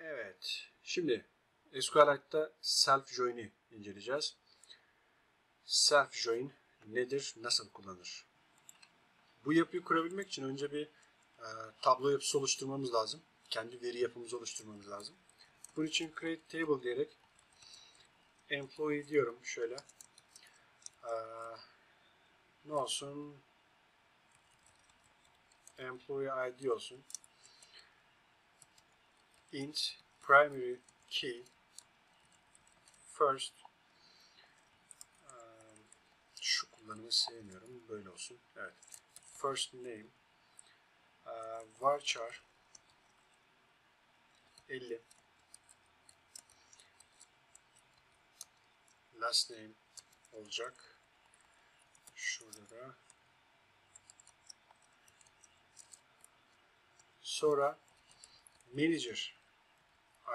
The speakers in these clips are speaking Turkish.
Evet. Şimdi SQLite'da self join'i inceleyeceğiz. Self join nedir? Nasıl kullanılır? Bu yapıyı kurabilmek için önce bir e, tablo yapısı oluşturmamız lazım. Kendi veri yapımızı oluşturmamız lazım. Bunun için create table diyerek employee diyorum şöyle. E, ne olsun? Employee ID olsun. İnt primary key first şu kullanımı sevmiyorum. Böyle olsun. Evet. First name varchar 50 last name olacak. Şurada da sonra manager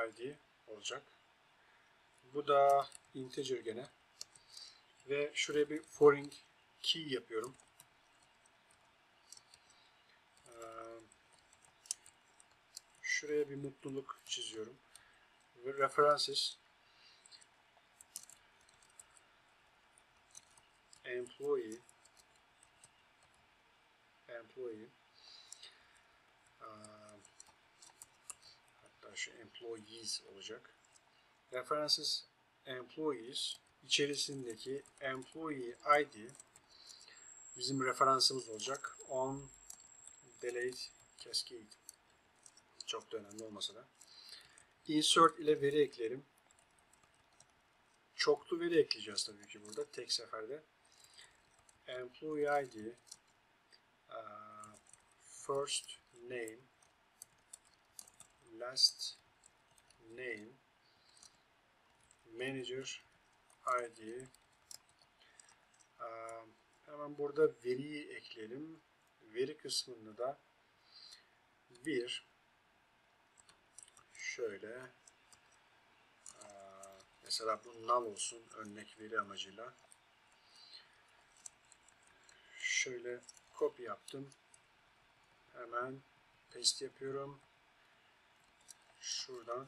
ID olacak. Bu da integer gene. Ve şuraya bir foreign key yapıyorum. Ee, şuraya bir mutluluk çiziyorum. References employee employee ee, şu employees olacak. References employees içerisindeki employee ID bizim referansımız olacak. On delete cascade çok da önemli olmasa da. Insert ile veri eklerim. Çoklu veri ekleyeceğiz tabii ki burada tek seferde. Employee ID uh, first name last name manager ID hemen burada veriyi ekleyelim. Veri kısmında da bir şöyle mesela bu null olsun örnek veri amacıyla. Şöyle copy yaptım. Hemen paste yapıyorum şuradan.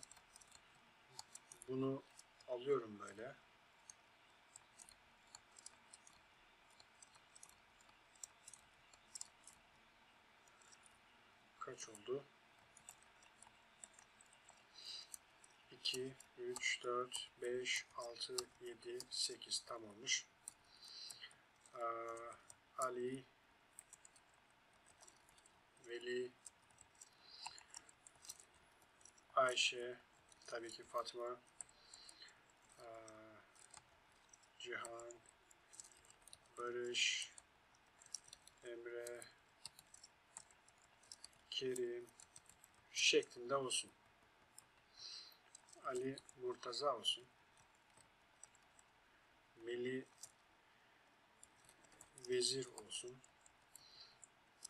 Bunu alıyorum böyle. Kaç oldu? 2 3 4 5 6 7 8 tam olmuş. Aa, Ali Veli Ayşe, tabii ki Fatma, Cihan, Barış, Emre, Kerim şeklinde olsun. Ali Murtaza olsun. Meli Vezir olsun.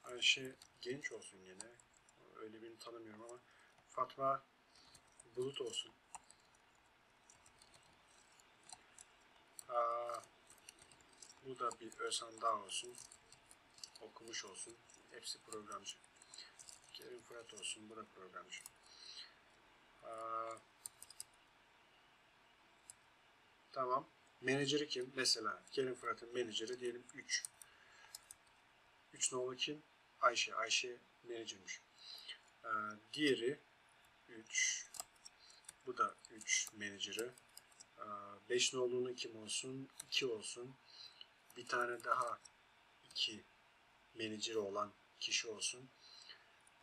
Ayşe Genç olsun yine. Öyle birini tanımıyorum ama Fatma bulut olsun. Aa, bu da bir Özhan Dağ olsun. Okumuş olsun. Hepsi programcı. Kerim Fırat olsun. Bu da programcı. Aa, tamam. Menajeri kim? Mesela Kerim Fırat'ın menajeri diyelim 3. 3 nolu kim? Ayşe. Ayşe menajermiş. Ee, diğeri 3 bu da 3 menajeri. 5 ee, noluğunu kim olsun? 2 olsun. Bir tane daha 2 menajeri olan kişi olsun.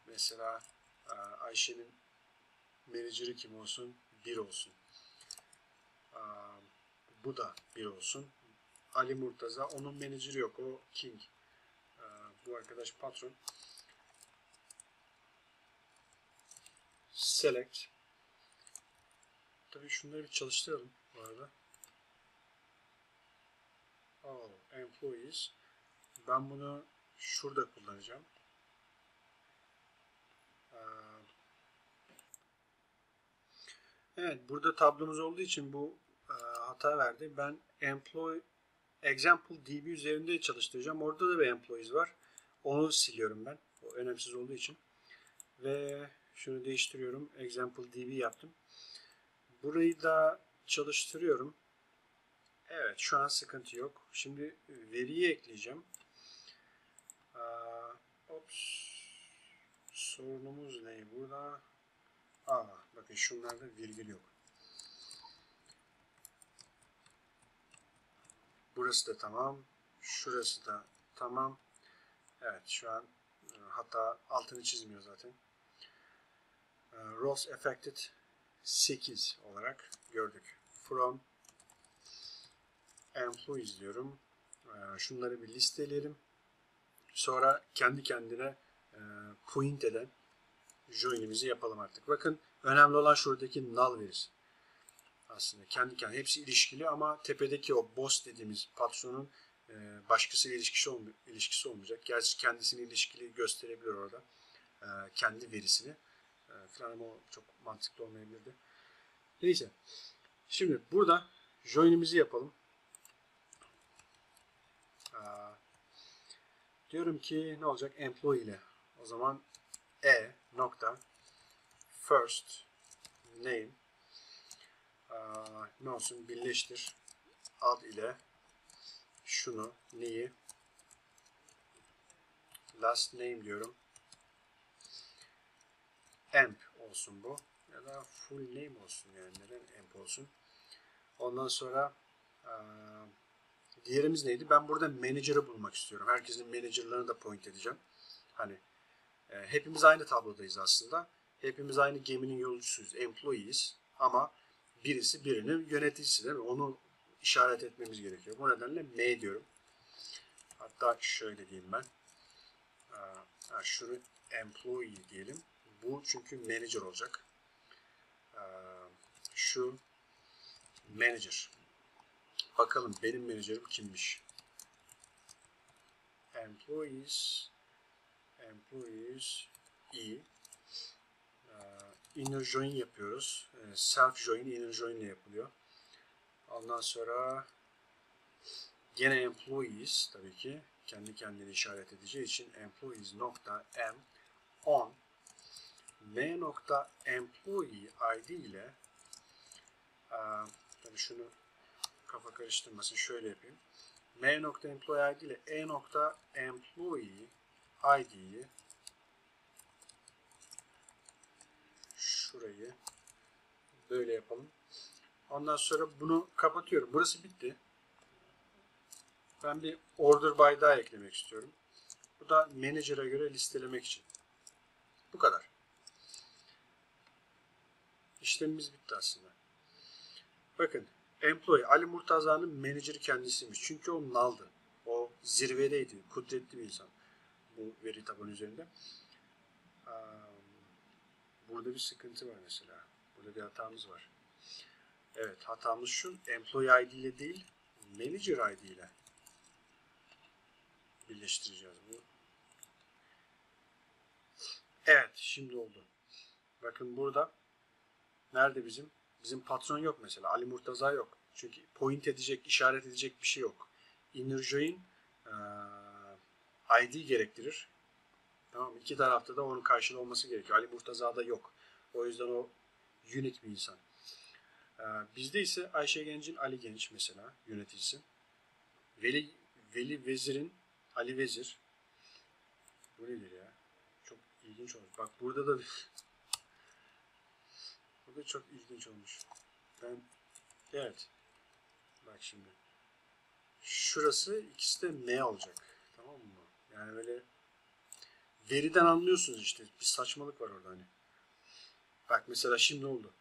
Mesela e, Ayşe'nin menajeri kim olsun? 1 olsun. Ee, bu da 1 olsun. Ali Murtaza onun menajeri yok. O King. Ee, bu arkadaş patron. Select Tabii şunları bir çalıştıralım bu arada. All employees. Ben bunu şurada kullanacağım. Ee, evet burada tablomuz olduğu için bu e, hata verdi. Ben employee example db üzerinde çalıştıracağım. Orada da bir employees var. Onu siliyorum ben. O önemsiz olduğu için. Ve Şunu değiştiriyorum. Example db yaptım. Burayı da çalıştırıyorum. Evet şu an sıkıntı yok. Şimdi veriyi ekleyeceğim. Ops. Sorunumuz ne burada? Aa, bakın şunlarda virgül yok. Burası da tamam. Şurası da tamam. Evet şu an e, hatta altını çizmiyor zaten. E, Rows affected 8 olarak gördük. From employees diyorum. E, Şunları bir listeleyelim. Sonra kendi kendine e, point eden join'imizi yapalım artık. Bakın önemli olan şuradaki null verisi. Aslında kendi kendine hepsi ilişkili ama tepedeki o boss dediğimiz patronun e, başkasıyla ilişkisi, olm ilişkisi olmayacak. Gerçi kendisini ilişkili gösterebilir orada. E, kendi verisini. Falan o çok mantıklı olmayabilirdi. Neyse. Şimdi burada join'imizi yapalım. E, diyorum ki ne olacak? Employee ile. O zaman e nokta first name Aa, ne olsun birleştir ad ile şunu neyi last name diyorum olsun bu ya da full name olsun yani neden amp olsun ondan sonra aa, diğerimiz neydi ben burada manager'ı bulmak istiyorum herkesin manager'larını da point edeceğim hani e, hepimiz aynı tablodayız aslında hepimiz aynı geminin yolcusuyuz employees ama birisi birinin yöneticisi değil mi? Onu işaret etmemiz gerekiyor. Bu nedenle M diyorum. Hatta şöyle diyeyim ben. Ha, şunu employee diyelim. Bu çünkü manager olacak. Şu manager. Bakalım benim menajerim kimmiş? Employees employees E inner join yapıyoruz. Self join inner join ile yapılıyor. Ondan sonra gene employees tabii ki kendi kendini işaret edeceği için employees nokta m on m nokta employee id ile tabii şunu kafa karıştırmasın şöyle yapayım. m nokta employee id ile e nokta employee id'yi şurayı böyle yapalım. Ondan sonra bunu kapatıyorum. Burası bitti. Ben bir order by daha eklemek istiyorum. Bu da manager'a göre listelemek için. Bu kadar. İşlemimiz bitti aslında. Bakın employee Ali Murtaza'nın menajeri kendisiymiş. Çünkü o naldı. O zirvedeydi. Kudretli bir insan. Bu veri tabanı üzerinde. Burada bir sıkıntı var mesela. Burada bir hatamız var. Evet hatamız şu. Employee ID ile değil Manager ID ile birleştireceğiz bu. Evet şimdi oldu. Bakın burada nerede bizim? Bizim patron yok mesela. Ali Murtaza yok. Çünkü point edecek, işaret edecek bir şey yok. Inner join ID gerektirir. Tamam İki tarafta da onun karşılığı olması gerekiyor. Ali Murtaza'da yok. O yüzden o unik bir insan. Ee, bizde ise Ayşe Genç'in Ali Genç mesela yöneticisi. Veli, Veli Vezir'in Ali Vezir. Bu nedir ya? Çok ilginç olmuş. Bak burada da burada çok ilginç olmuş. Ben evet. Bak şimdi. Şurası ikisi de M olacak. Tamam mı? Yani böyle veriden anlıyorsunuz işte. Bir saçmalık var orada hani. Bak mesela şimdi oldu.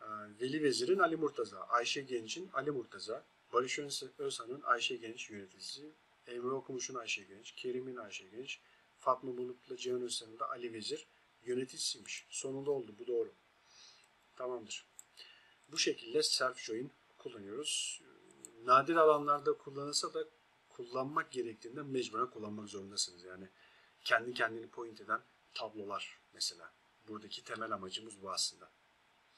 Ee, Veli Vezir'in Ali Murtaza, Ayşe Genç'in Ali Murtaza, Barış Özhan'ın Ayşe Genç yöneticisi, Emre Okumuş'un Ayşe Genç, Kerim'in Ayşe Genç, Fatma Bulut'la Cihan Özhan'ın da Ali Vezir yöneticisiymiş. Sonunda oldu. Bu doğru. Tamamdır. Bu şekilde self join kullanıyoruz. Nadir alanlarda kullanılsa da kullanmak gerektiğinde mecburen kullanmak zorundasınız. Yani kendi kendini point eden tablolar mesela. Buradaki temel amacımız bu aslında.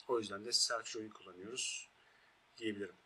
O yüzden de self join kullanıyoruz diyebilirim.